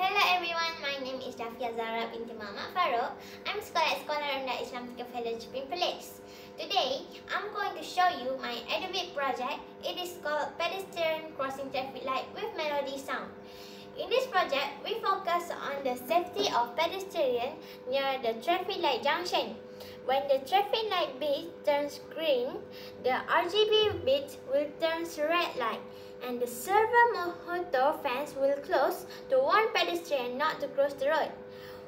Hello everyone, my name is Dafia Zara binti Muhammad Farouk. I'm sekolah at Sekolah Rendah Islam Tiga Fellowship in Perlis. Today, I'm going to show you my Edubit project. It is called Pedestrian Crossing Traffic Light with Melody Sound. In this project, we focus on the safety of pedestrians near the traffic light junction. When the traffic light bit turns green, the RGB bit will turn red light and the servo motor fans will close to warn pedestrians not to cross the road.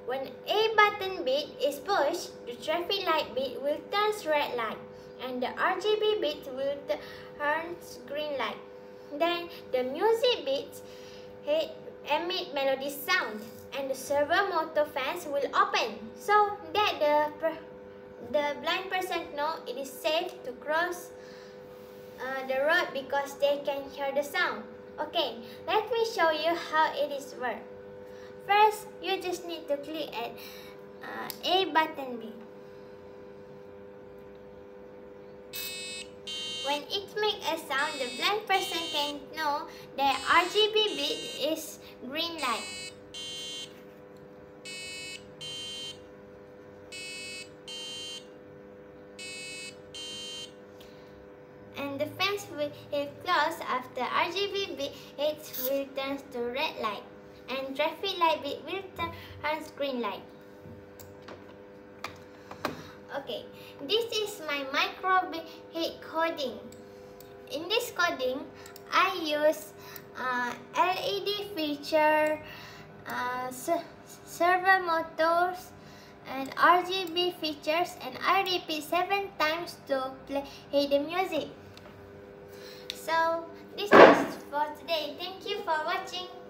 When A button bit is pushed, the traffic light bit will turn red light and the RGB bit will turn green light. Then the music bit emit melody sound and the servo motor fans will open so that the the blind person know it is safe to cross uh, the road because they can hear the sound. Okay, let me show you how it is work. First, you just need to click at uh, A button B. When it make a sound, the blind person can know that RGB bit is green light. and the fence will close after RGB bit will turn to red light and traffic light will turn on green light. Okay, this is my micro bit coding. In this coding, I use uh, LED feature, uh, servo motors, and RGB features and I repeat 7 times to play the music. So this is for today. Thank you for watching.